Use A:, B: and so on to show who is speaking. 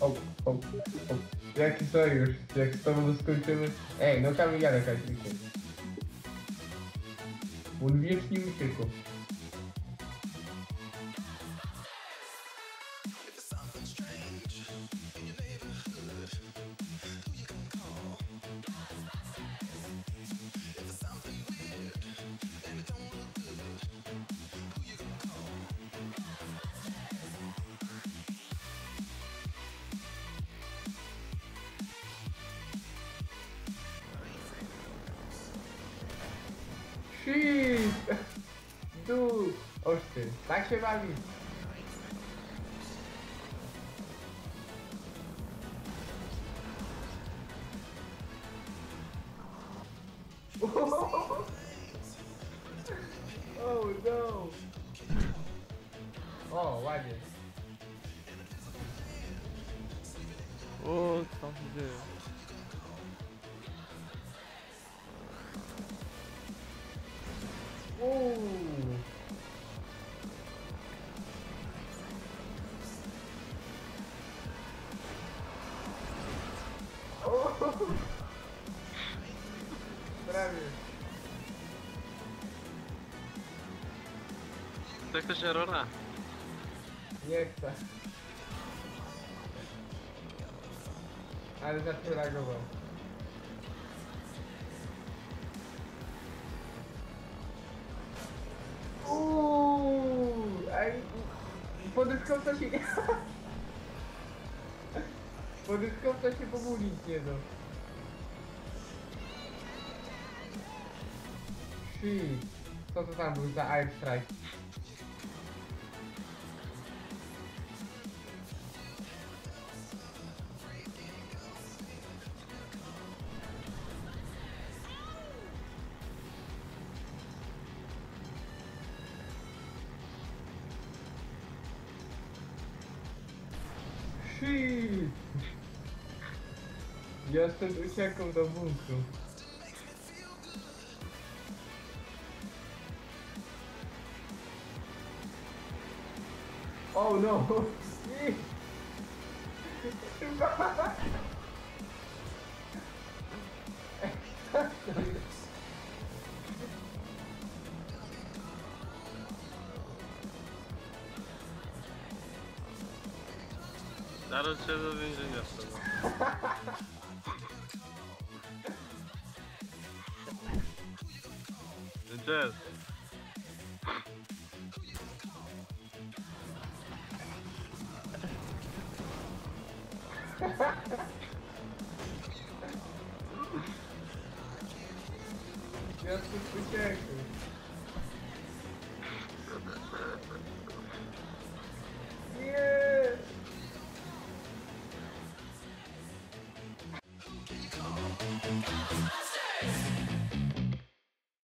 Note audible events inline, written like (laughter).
A: O, o, o. Jaki sojusz? Jak z tobą skończymy? Ej, no tam ja jakaś uciekł. On wiecznie uciekł. Shit! Du! Oż ty, tak się bawi. Oh no! O, ładnie.
B: O, co tam się dzieje?
A: Breve.
C: To jakaś Jarona.
A: Nie chcę. Ale zareagował. Uuuu, ej, podyskał coś nie... Podyskowca się pobudzić nie da. Shit. Co to tam był za air strike? Shit! Ja stąd uciekam do bunkru. Oh no!
C: Zaraz się do więzienia wtedy. (laughs) says.
A: Justice for Jackson.